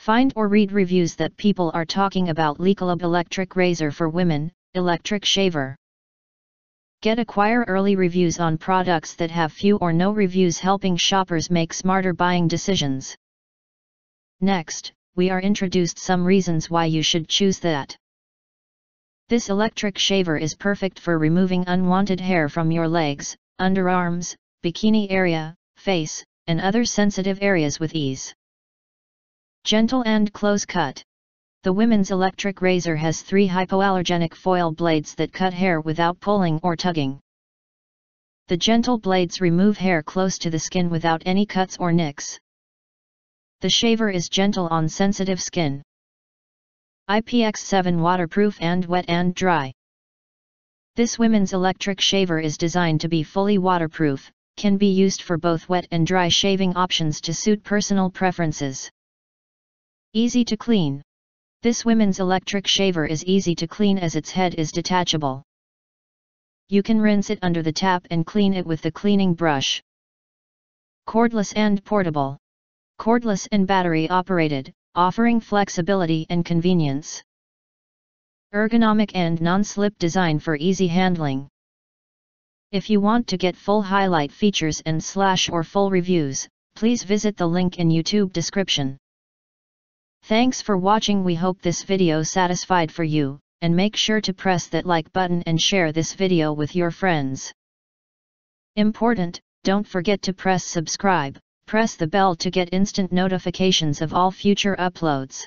Find or read reviews that people are talking about Lichilab electric razor for women, electric shaver. Get acquire early reviews on products that have few or no reviews helping shoppers make smarter buying decisions. Next, we are introduced some reasons why you should choose that. This electric shaver is perfect for removing unwanted hair from your legs, underarms, bikini area, face, and other sensitive areas with ease. Gentle and close cut. The women's electric razor has three hypoallergenic foil blades that cut hair without pulling or tugging. The gentle blades remove hair close to the skin without any cuts or nicks. The shaver is gentle on sensitive skin. IPX7 waterproof and wet and dry. This women's electric shaver is designed to be fully waterproof, can be used for both wet and dry shaving options to suit personal preferences. Easy to clean. This women's electric shaver is easy to clean as its head is detachable. You can rinse it under the tap and clean it with the cleaning brush. Cordless and portable. Cordless and battery operated, offering flexibility and convenience. Ergonomic and non-slip design for easy handling. If you want to get full highlight features and slash or full reviews, please visit the link in YouTube description. Thanks for watching we hope this video satisfied for you, and make sure to press that like button and share this video with your friends. Important, don't forget to press subscribe, press the bell to get instant notifications of all future uploads.